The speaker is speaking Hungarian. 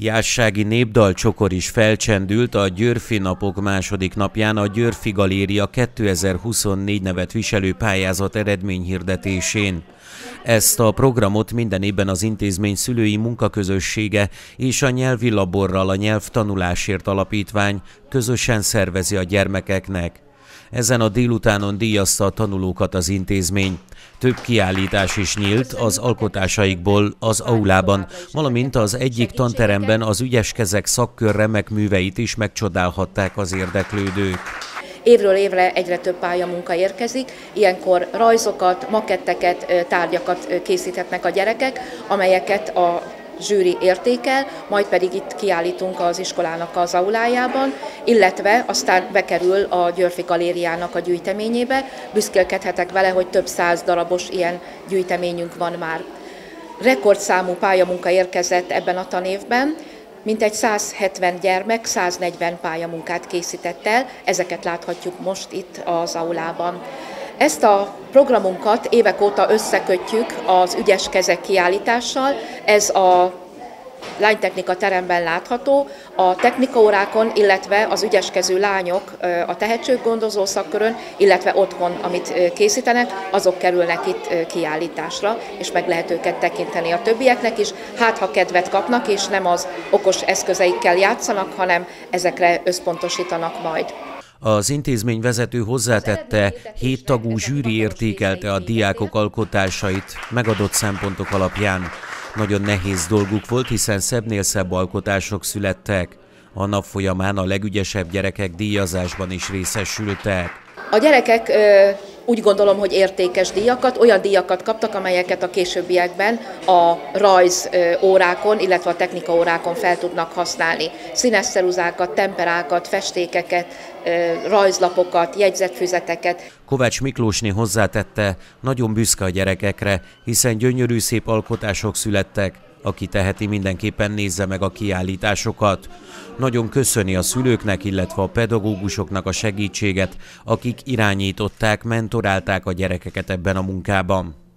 Jássági népdalcsokor is felcsendült a Györfi napok második napján a Györfi Galéria 2024 nevet viselő pályázat eredményhirdetésén. Ezt a programot minden évben az intézmény szülői munkaközössége és a nyelvi laborral a Nyelvtanulásért Alapítvány közösen szervezi a gyermekeknek. Ezen a délutánon díjazta a tanulókat az intézmény. Több kiállítás is nyílt az alkotásaikból az aulában, valamint az egyik tanteremben az ügyes kezek szakkör remek műveit is megcsodálhatták az érdeklődők. Évről évre egyre több pályamunka érkezik, ilyenkor rajzokat, maketteket, tárgyakat készíthetnek a gyerekek, amelyeket a zsűri értékel, majd pedig itt kiállítunk az iskolának az aulájában, illetve aztán bekerül a Györfi Galériának a gyűjteményébe. Büszkélkedhetek vele, hogy több száz darabos ilyen gyűjteményünk van már. Rekordszámú pályamunka érkezett ebben a tanévben, mintegy 170 gyermek 140 pályamunkát készített el, ezeket láthatjuk most itt az aulában. Ezt a programunkat évek óta összekötjük az ügyes kezek kiállítással. Ez a lánytechnika teremben látható, a technikaórákon, illetve az ügyeskező lányok a tehetséggondozó szakkörön, illetve otthon, amit készítenek, azok kerülnek itt kiállításra, és meg lehet őket tekinteni a többieknek is, hát ha kedvet kapnak, és nem az okos eszközeikkel játszanak, hanem ezekre összpontosítanak majd. Az intézmény vezető hozzátette, hét tagú zsűri értékelte a diákok alkotásait megadott szempontok alapján. Nagyon nehéz dolguk volt, hiszen szebbnél szebb alkotások születtek. A nap folyamán a legügyesebb gyerekek díjazásban is részesültek. A gyerekek úgy gondolom, hogy értékes díjakat, olyan díjakat kaptak, amelyeket a későbbiekben a rajz órákon, illetve a technika órákon fel tudnak használni. Színes ceruzákat, temperákat, festékeket, rajzlapokat, jegyzetfüzeteket. Kovács Miklósné hozzátette, nagyon büszke a gyerekekre, hiszen gyönyörű szép alkotások születtek, aki teheti, mindenképpen nézze meg a kiállításokat. Nagyon köszöni a szülőknek, illetve a pedagógusoknak a segítséget, akik irányították, mentorálták a gyerekeket ebben a munkában.